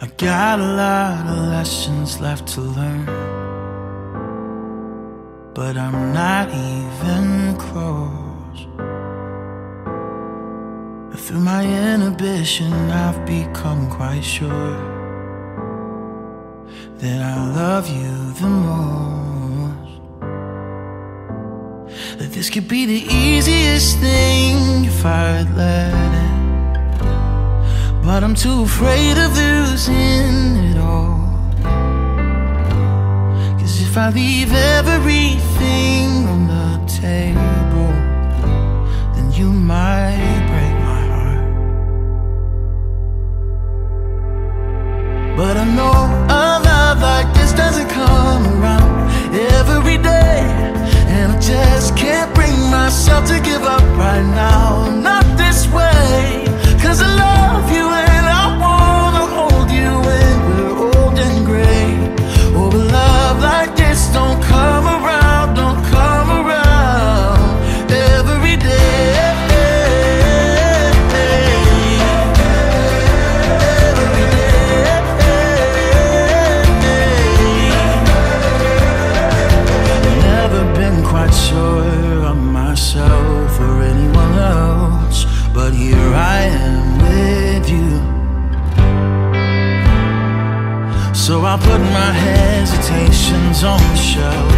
I got a lot of lessons left to learn, but I'm not even close. Through my inhibition, I've become quite sure that I love you the most. That this could be the easiest thing if I'd let it. But I'm too afraid of losing it all. Cause if I leave everything sure of myself or anyone else, but here I am with you. So I'll put my hesitations on the shelf.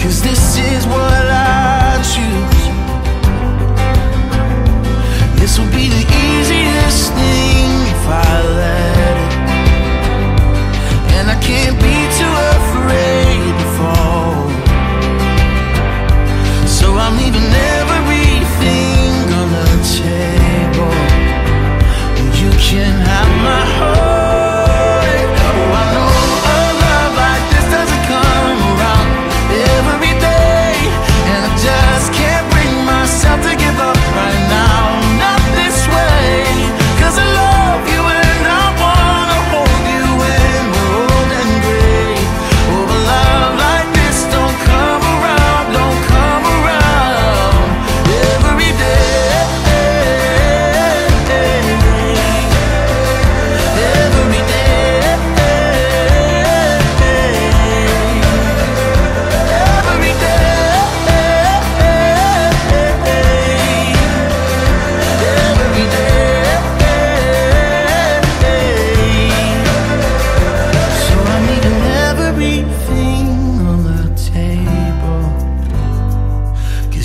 Cause this is what I choose. This will be the easiest thing if I let it. And I can't be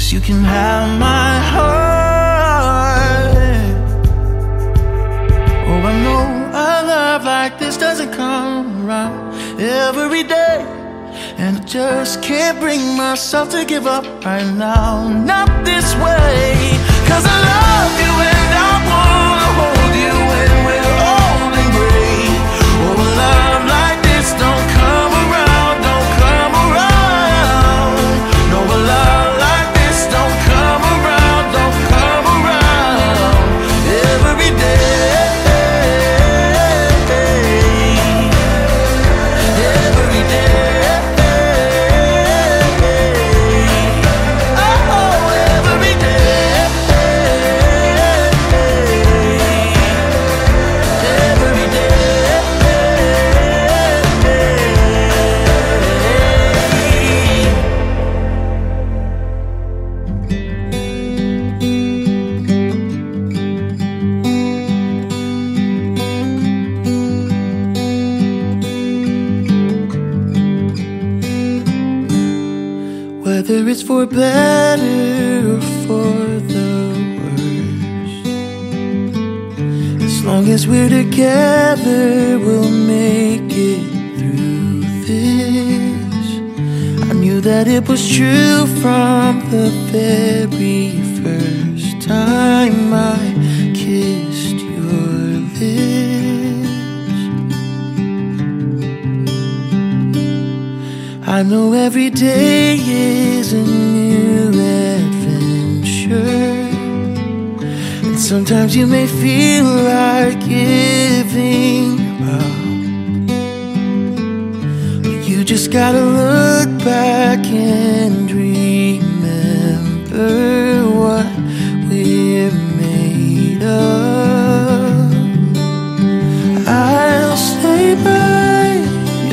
Cause you can have my heart. Oh, I know a love like this doesn't come around every day. And I just can't bring myself to give up right now. Not this way. Cause I love you and I wanna from the very first time I kissed your lips I know every day is a new adventure. And sometimes you may feel like giving up. But you just gotta look back can't remember what we're made of. I'll stay by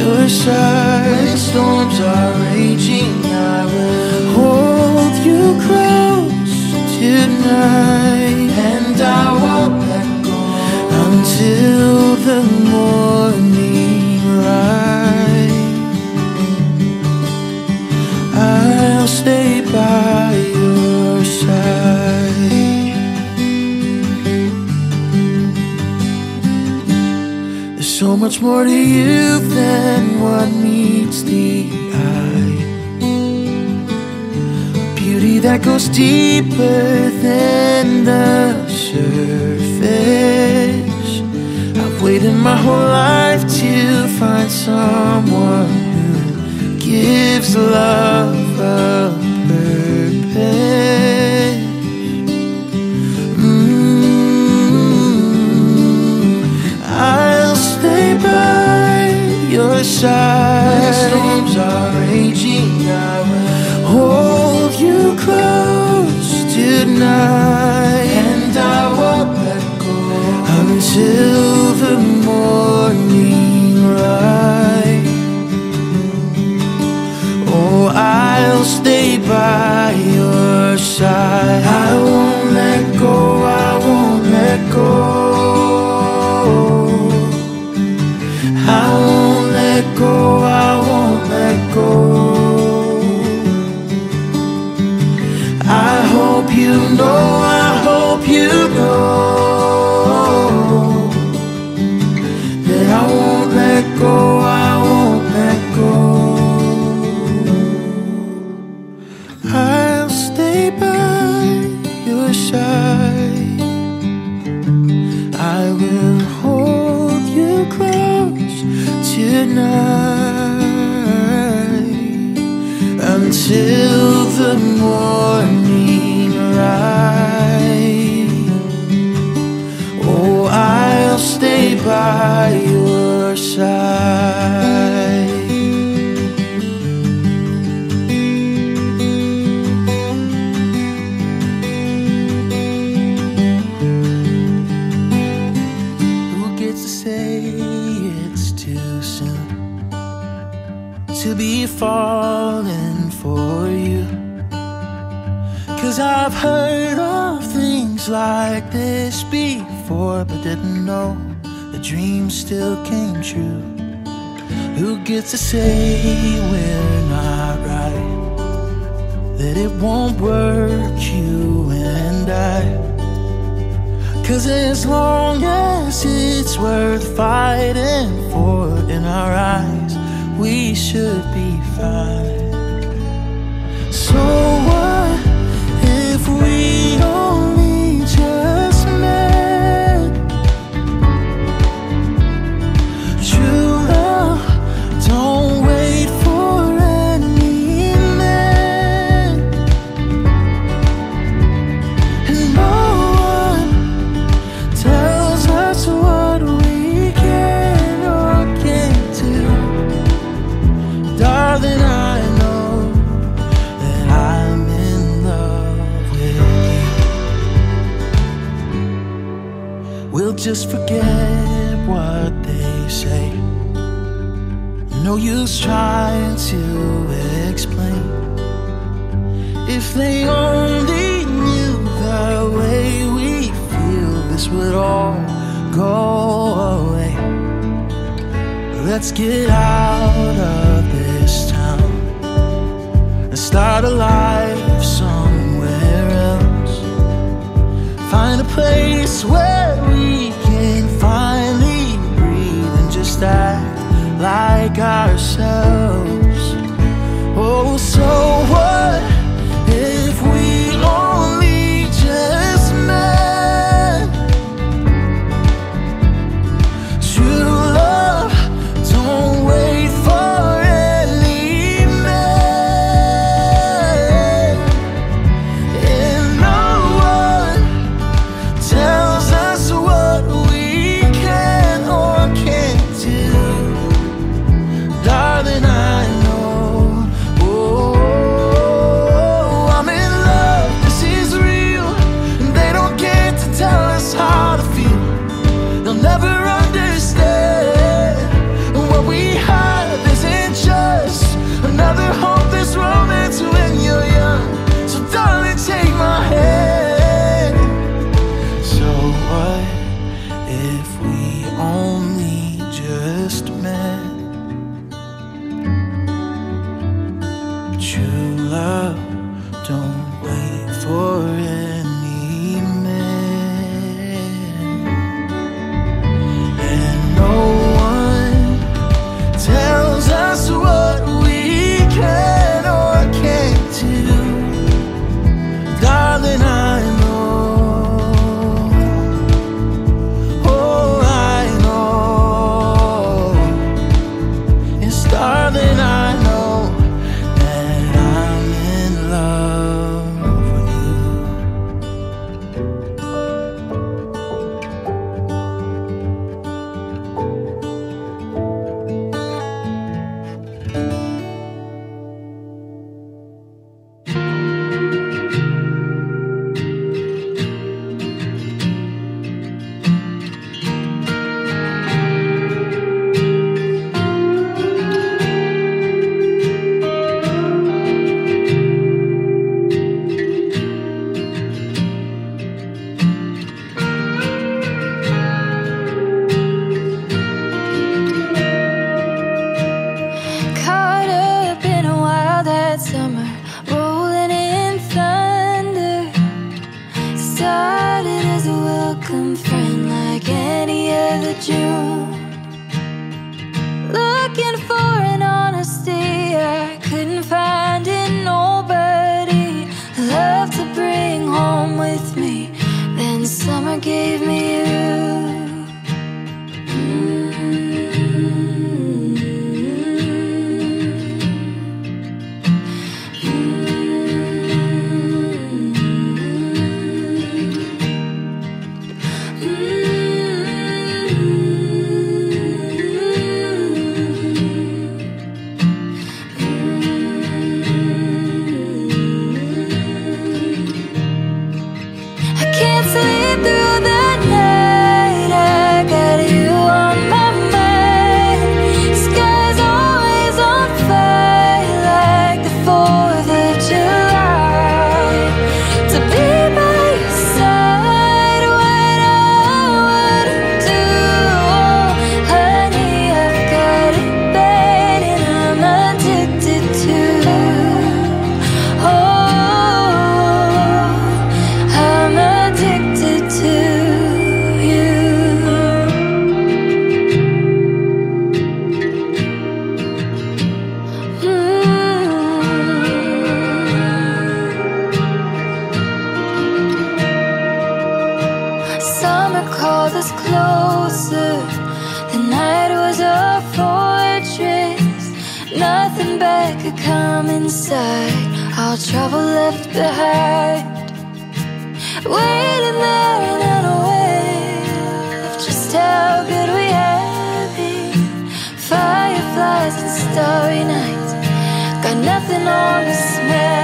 your side When storms are raging. I will hold you close tonight And I won't let go Until much more to you than what meets the eye. Beauty that goes deeper than the surface. I've waited my whole life to find someone who gives love until the morning light. Oh, I'll stay by your side. I won't let go. I won't let go. I won't let go. I won't let go. I hope you know. I hope you know I've heard of things like this before, but didn't know the dream still came true. Who gets to say we're not right? That it won't work, you and I. Cause as long as it's worth fighting for in our eyes, we should be fine. So only knew the way we feel, this would all go away. Let's get out of this town and start a life somewhere else. Find a place where we can finally breathe and just act like ourselves. Oh, so what gave me on magic.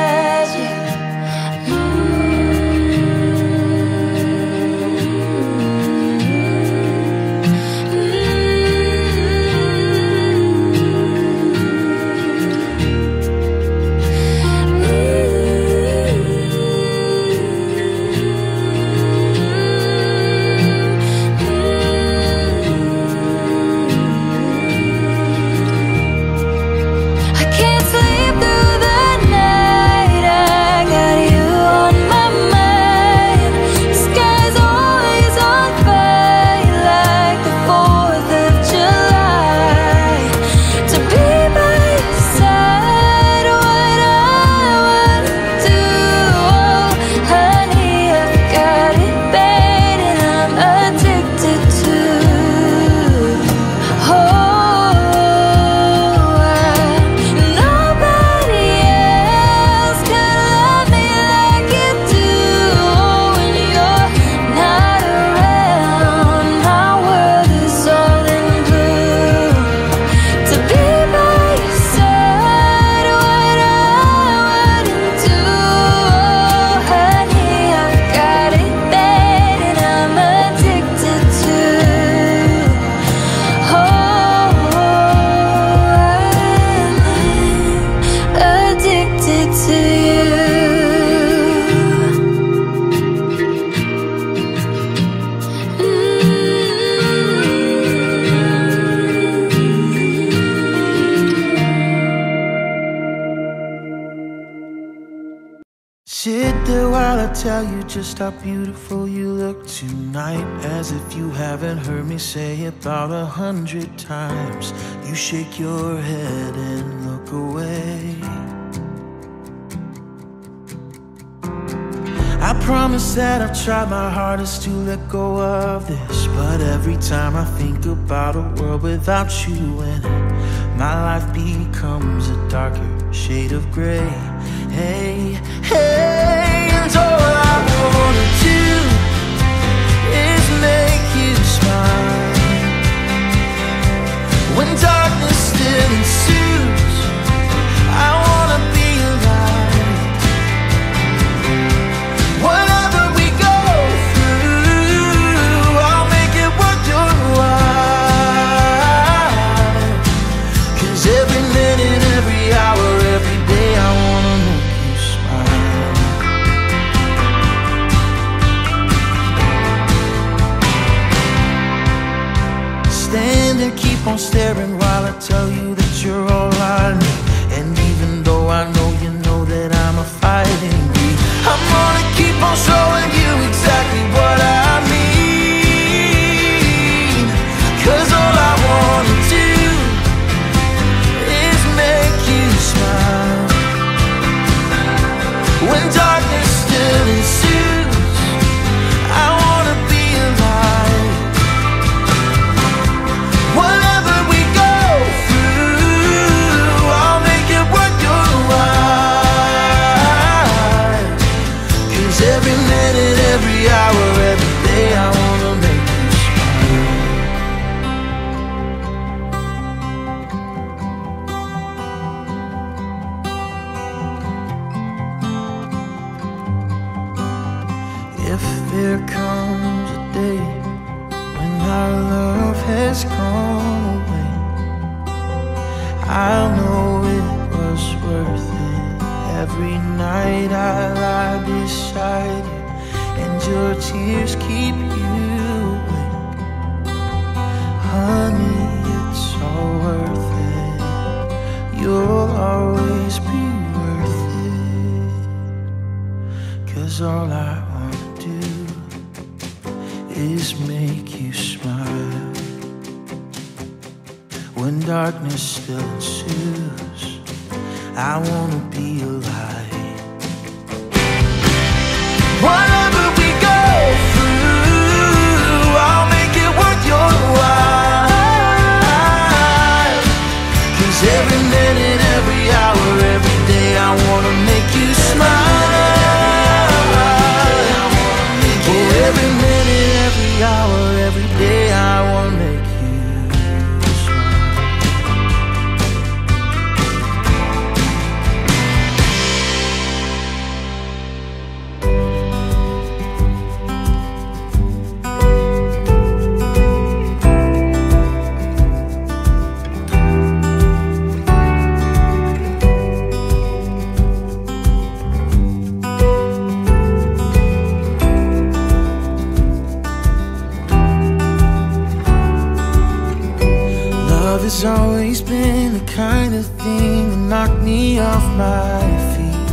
Just how beautiful you look tonight. As if you haven't heard me say about a hundred times. You shake your head and look away. I promise that I've tried my hardest to let go of this. But every time I think about a world without you in it, my life becomes a darker shade of gray. Hey, hey, When darkness still ensues, on staring while I tell you that you're all I need. And even though I know you know that I'm a fighting breed, I'm gonna keep on showing you is make you smile. When darkness still ensues, I wanna be alive. Whatever we go kind of thing that knocked me off my feet.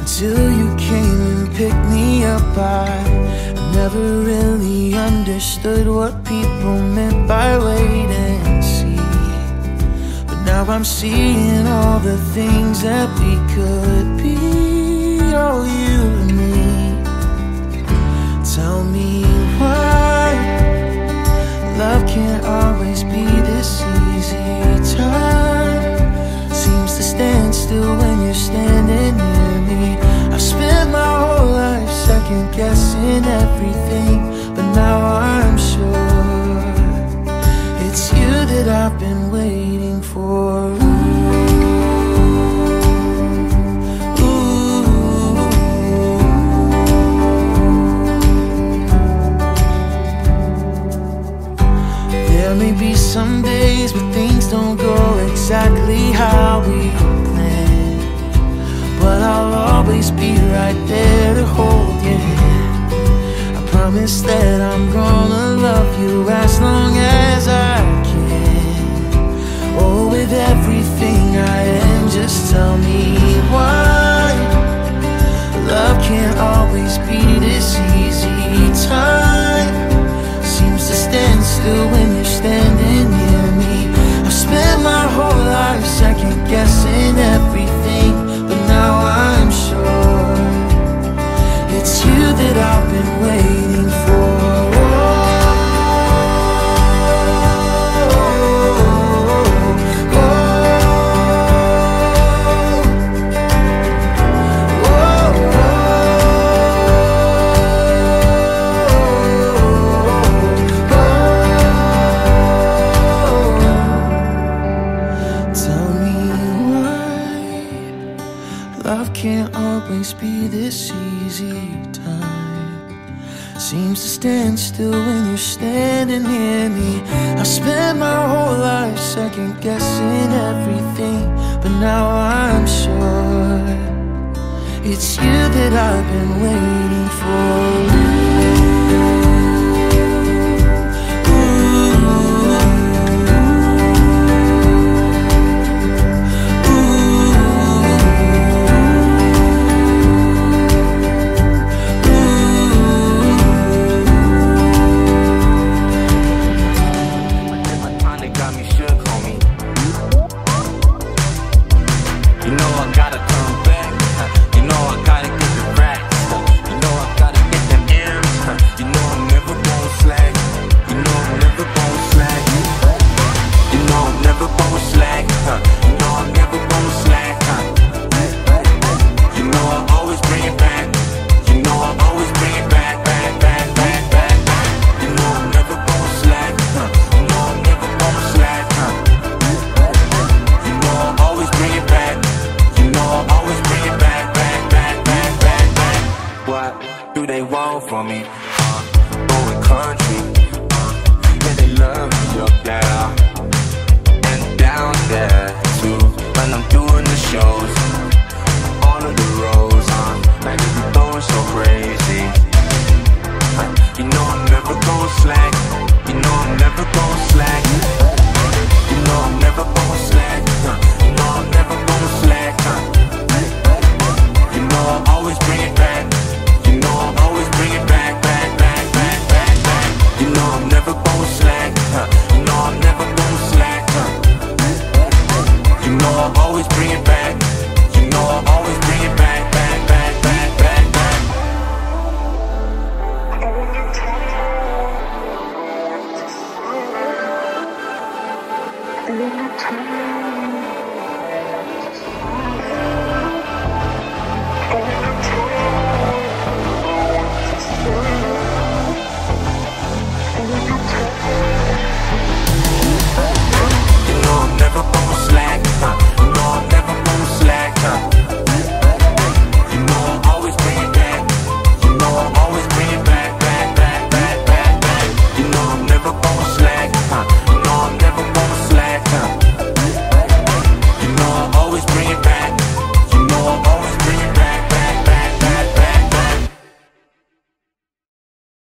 Until you came and picked me up, I never really understood what people meant by wait and see. But now I'm seeing all the things that we could be, oh, you and me. Tell me everything, but now I'm sure it's you that I've been waiting for. There may be some days when things don't go exactly how we planned. But I'll always be right there promise that I'm gonna love you as long as I can. Oh, with everything I am, just tell me why. Love can't always be this easy. Time seems to stand still when you're standing near me. I've spent my that I've been waiting for.